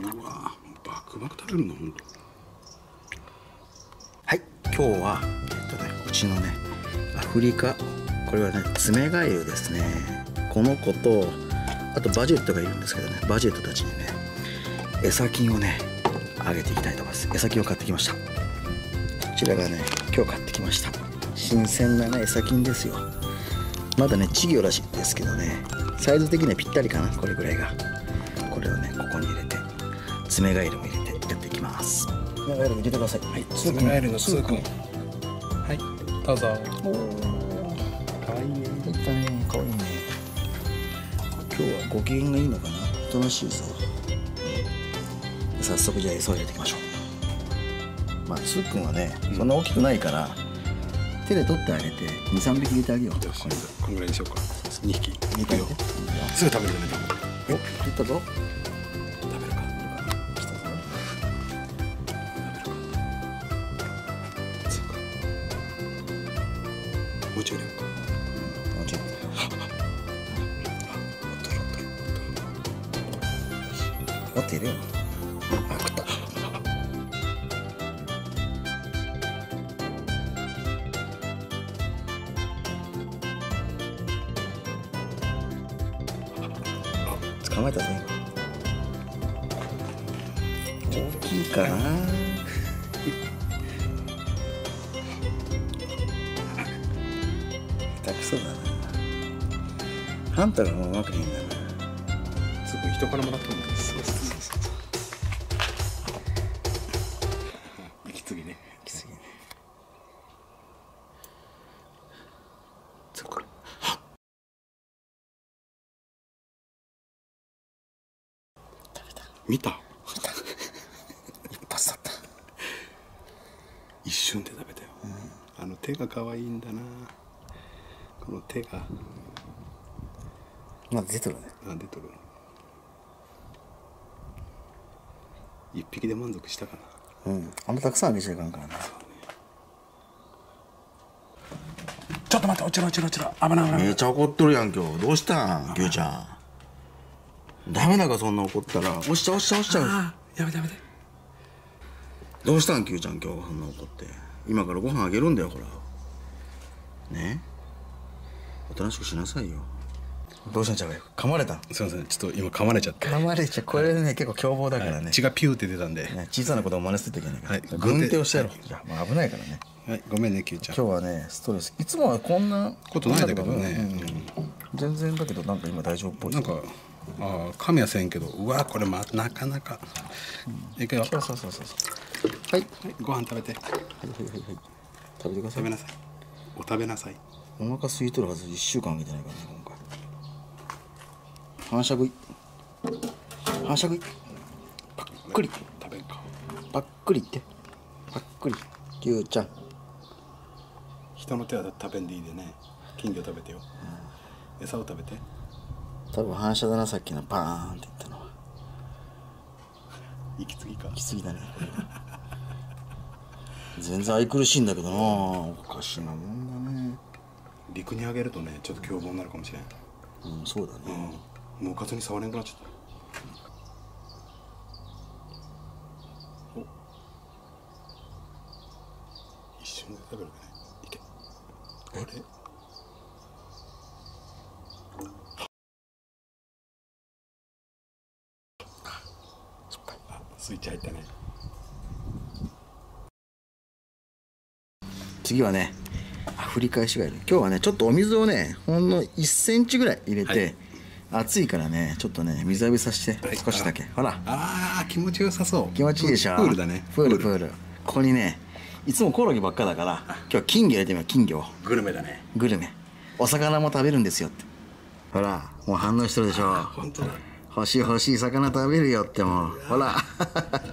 うわバクバク食べるの本当はい今日はえっとねうちのねアフリカこれはねツメガエルですね。この子とあとバジェットがいるんですけどねバジェットたちにね餌金をねあげていきたいと思います。餌金を買ってきました。こちらがね今日買ってきました。新鮮なね餌金ですよ。まだね稚魚らしいですけどねサイズ的にはぴったりかなこれぐらいが。これをねここに入れて。爪ガエルも入れてやっていきます。爪ガエル入れてください。はい。当ツメガエルのスー君。はい。どうぞかわいい。ねいったね。かわいいね。今日はご機嫌がいいのかな。おとなしいぞ、うん早速じゃあ餌を入れていきましょう。まあスー君はねそんな大きくないから、手で取ってあげて23匹入れてあげよう。よし。こんぐらいにしようか。2匹。すぐ食べるよね多分。お入れたぞもうちょい入れようかもうちょいもっと入れよ。うあ食った。捕まえたぜ。大きいかな。下手くそだなハンターがもうまくねえんだなすぐ人からもらったもんですそうそうそうそう息継ぎねきついねそっか見た一発だった一瞬で食べたよ、うんあの手が可愛いんだなこの手が。まだ出とるね。あ出とる。一匹で満足したかな。うん。あんまたくさんあげちゃいかんからね。ちょっと待って落ちろ落ちろ落ちろ。危ない危ないめちゃ怒っとるやん今日。どうしたんキューちゃん。ダメだがそんな怒ったら。押しちゃう押しちゃう押しちゃうあやめてやめて。どうしたんキューちゃん今日そんな怒って。今からご飯あげるんだよほら。ね？おとなしくしなさいよ。どうしたんちゃう噛まれた？すいません。ちょっと今噛まれちゃって、噛まれちゃう。これね結構凶暴だからね、血がピューって出たんで、ね小さな子供真似するといけ？ないか。ら、はい。軍手をしてやろう、はいじゃあ危ないからね。はい。ごめんねキューちゃん。今日はねストレス。いつもはこんなことないんだけどね。うん。全然だけどなんか今大丈夫っぽい。なんかああ噛みはせんけど。うわこれまなかなか、いくよ、そうそうそうそうそう。はい。はい、ご飯食べて。はいはいはいはい。食べてください。食べなさい。お食べなさいお腹空いとるはず1週間あげてないからね今回。反射食い。反射食い。パックリ。食べんか。パックリって。パックリ。キューちゃん。人の手は食べんでいいでね。金魚食べてよ、餌を食べて。多分反射だなさっきのパーンって言ったのは。息継ぎか。きすぎだね。全然愛くるしいんだけどなおかしいなもんだね陸にあげるとねちょっと凶暴になるかもしれんうんそうだね、うん。もううかつに触れんくなっちゃった。お。一瞬で食べるね。いけ。あれ？あスイッチ入ったね。次はねアフリカイシガエル今日はねちょっとお水をねほんの1センチぐらい入れて、暑い。からねちょっとね水浴びさせてはい。少しだけ、ほら。あー気持ちよさそう。気持ちいいでしょ？プールだね。プールプール。ここにねいつもコオロギばっかだから今日は金魚入れてみよう金魚を。グルメだね。グルメ。お魚も食べるんですよって。ほらもう反応してるでしょ？本当だ。欲しい欲しい魚食べるよってもう。ほら。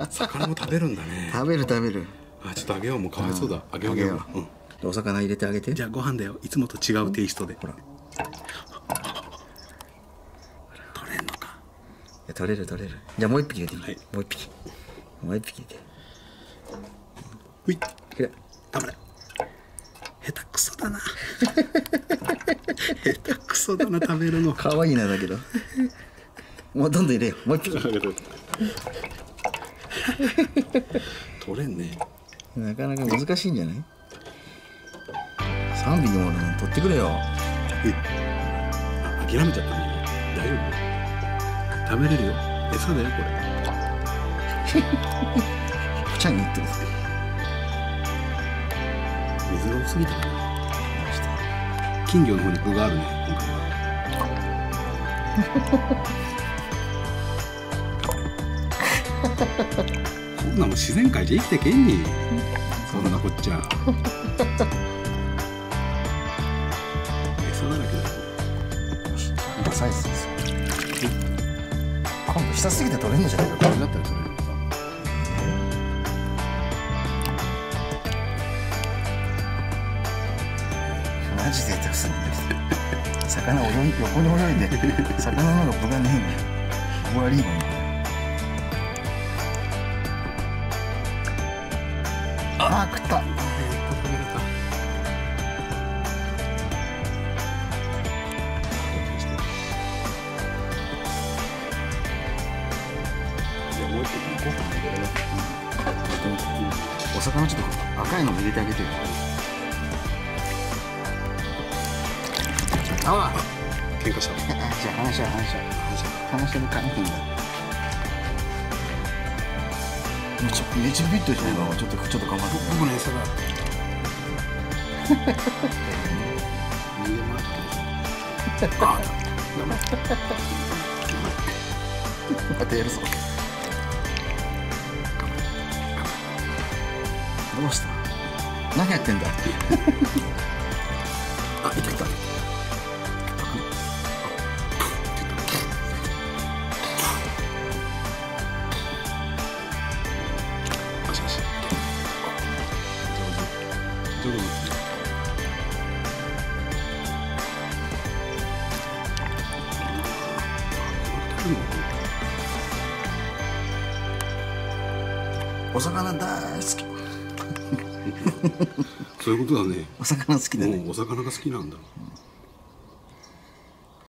魚も食べるんだね。食べる食べる。あちょっとあげよう。もうかわいそうだ。あげよう。あげよう。うん。でお魚入れてあげて。じゃあご飯だよ。いつもと違うテイストで。ほら。取れんのか。いや取れる取れる。じゃあもう一匹入れてみ、はい。もう一匹。もう一匹入れて。ほい。くれ頑張れ。下手くそだな。下手くそだな食べるの。可愛いなだけど。もうどんどん入れよう。もう一匹。取れんね。なかなか難しいんじゃない？3匹も取ってくれよ。えあ諦めちゃったね大丈夫？食べれるよ？餌だよこれ。くちゃに言ってる水が多すぎたかな。金魚の方に具があるね今回は。こんなもん自然界じゃ生きてけんにじゃないかこれだったらそれさマジ贅沢するんです魚泳い横に泳いで魚のの分がねえの終わり今にああ食っ。たお魚ちょっと赤いのも入れてあげてよ。ああ喧嘩した。じゃあ話し合う話し合う話し合う関係だめちゃめちゃビットしてるのちょっとちょっと頑張って。僕の餌った あまたやるぞどうした何やってんだ？あいたいたお魚大好きそういうことだね。お魚好きだね。お魚が好きなんだ